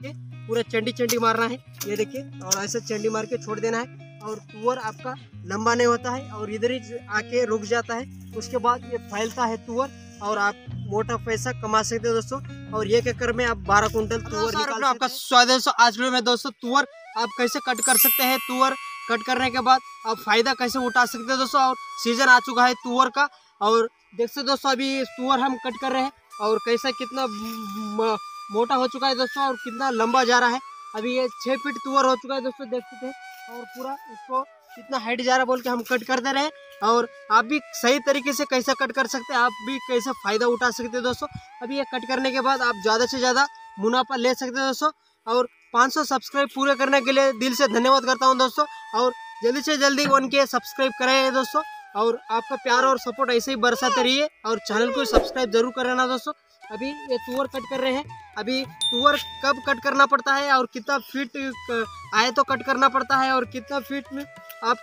के पूरा चंडी चंडी मारना है। ये देखिए और ऐसे चंडी मार के छोड़ देना है और तुअर आपका लंबा नहीं होता है और इधर ही आके रुक जाता है। उसके बाद ये फैलता है तुअर और आप मोटा पैसा कमा सकते हो दोस्तों। और एक एकड़ में आप बारह कुंटल तुअर निकाल आपका स्वागत है। दोस्तों आज वीडियो में दोस्तों तुअर आप कैसे कट कर सकते हैं? तुअर कट करने के बाद आप फ़ायदा कैसे उठा सकते हैं दोस्तों? और सीज़न आ चुका है तुअर का और देख सकते दोस्तों अभी तुअर हम कट कर रहे हैं और कैसा कितना मोटा हो चुका है दोस्तों और कितना लंबा जा रहा है। अभी ये छः फीट तुअर हो चुका है दोस्तों देख सकते हैं और पूरा इसको कितना हाइट जा रहा है बोल के हम कट कर दे रहे। हैं और आप भी सही तरीके से कैसा कट कर सकते हैं, आप भी कैसे फ़ायदा उठा सकते हैं दोस्तों। अभी ये कट करने के बाद आप ज़्यादा से ज़्यादा मुनाफा ले सकते हैं दोस्तों। और 500 सब्सक्राइब पूरे करने के लिए दिल से धन्यवाद करता हूँ दोस्तों। और जल्दी से जल्दी उनके सब्सक्राइब कराइए दोस्तों। और आपका प्यार और सपोर्ट ऐसे ही बरसाते रहिए। और चैनल को सब्सक्राइब ज़रूर कर लेना दोस्तों। अभी ये तुअर कट कर रहे हैं। अभी तुअर कब कट करना पड़ता है और कितना फीट आए तो कट करना पड़ता है और कितना फीट में आप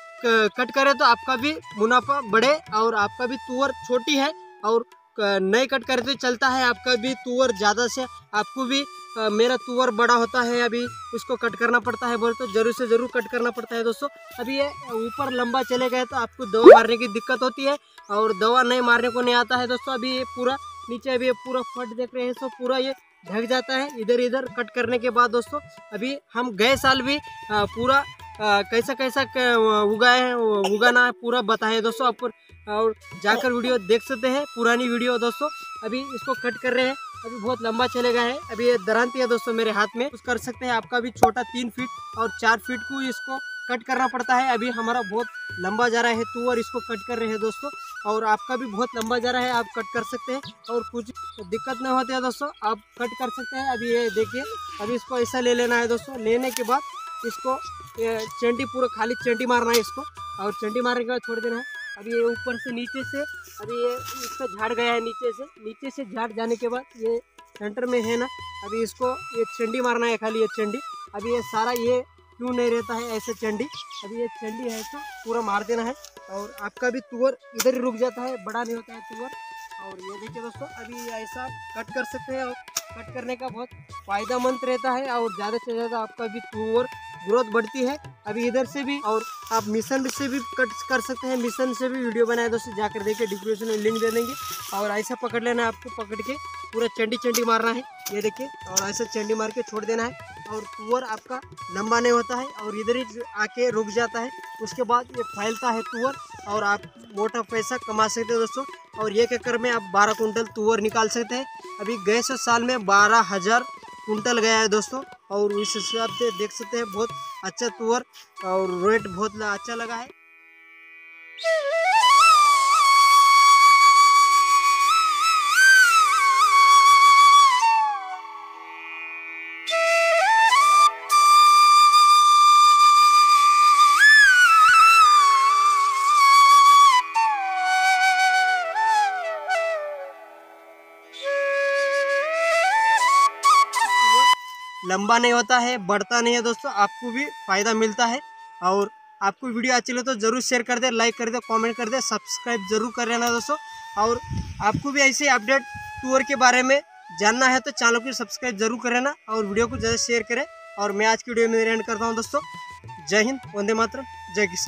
कट करें तो आपका भी मुनाफा बढ़े और आपका भी तुअर छोटी है और नहीं कट करे तो चलता है। आपका भी तुअर ज़्यादा से आपको भी अ, मेरा तुअर बड़ा होता है। अभी उसको कट करना पड़ता है। बोले तो ज़रूर से ज़रूर कट करना पड़ता है दोस्तों। अभी ये ऊपर लंबा चले गए तो आपको दवा मारने की दिक्कत होती है और दवा नहीं मारने को नहीं आता है दोस्तों। अभी ये पूरा नीचे अभी पूरा फट देख रहे हैं सो पूरा ये ढक जाता है। इधर इधर कट करने के बाद दोस्तों, अभी हम गए साल भी पूरा कैसा कैसा उगाए हैं उगाना पूरा बताए दोस्तों आप और जाकर वीडियो देख सकते हैं, पुरानी वीडियो दोस्तों। अभी इसको कट कर रहे हैं, अभी बहुत लंबा चलेगा है। अभी ये दरांती है दोस्तों मेरे हाथ में। कुछ कर सकते हैं, आपका भी छोटा तीन फीट और चार फीट को इसको कट करना पड़ता है। अभी हमारा बहुत लंबा जा रहा है तू और इसको कट कर रहे हैं दोस्तों। और आपका भी बहुत लंबा जा रहा है, आप कट कर सकते हैं। और कुछ दिक्कत नहीं होती है दोस्तों, आप कट कर सकते हैं। अभी ये देखिए, अभी इसको ऐसा ले लेना है दोस्तों। लेने के बाद इसको चंडी पूरा खाली चंडी मारना है इसको। और चंडी मारने के बाद छोड़ देना है। अभी ये ऊपर से नीचे से, अभी ये इसका झाड़ गया है नीचे से। नीचे से झाड़ जाने के बाद ये सेंटर में है ना, अभी इसको ये चंडी मारना है खाली ये चंडी। अभी ये सारा ये क्यों नहीं रहता है ऐसे चंडी? अभी ये चंडी है तो पूरा मार देना है। और आपका भी तुअर इधर ही रुक जाता है, बड़ा नहीं होता है तुअर। और ये देखिए दोस्तों, अभी ऐसा कट कर सकते हैं और कट करने का बहुत फ़ायदामंद रहता है और ज़्यादा से ज़्यादा आपका भी तुअर ग्रोथ बढ़ती है। अभी इधर से भी और आप मिशन से भी कट कर सकते हैं, मिशन से भी वीडियो बनाए दोस्तों, जाकर देखिए डिस्क्रिप्शन में लिंक दे देंगे। और ऐसा पकड़ लेना है आपको, पकड़ के पूरा चंडी चंडी मारना है। ये देखिए, और ऐसा चंडी मार के छोड़ देना है। और तुअर आपका लंबा नहीं होता है और इधर ही आके रुक जाता है, उसके बाद ये फैलता है तुअर और आप मोटा पैसा कमा सकते हो दोस्तों। और एक एकड़ में आप बारह कुंटल तुअर निकाल सकते हैं। अभी गए सौ साल में बारह हज़ार कुंटल गया है दोस्तों और इस हिसाब से देख सकते हैं, बहुत अच्छा तुअर और रेट बहुत अच्छा लगा है। लंबा नहीं होता है, बढ़ता नहीं है दोस्तों, आपको भी फ़ायदा मिलता है। और आपको वीडियो अच्छी लगे तो ज़रूर शेयर कर दे लाइक कर दे कमेंट कर दे सब्सक्राइब ज़रूर कर लेना दोस्तों। और आपको भी ऐसे अपडेट टूर के बारे में जानना है तो चैनल को सब्सक्राइब ज़रूर कर लेना और वीडियो को ज़्यादा शेयर करें। और मैं आज की वीडियो में एंड करता हूँ दोस्तों। जय हिंद, वंदे मातरम, जय किसान।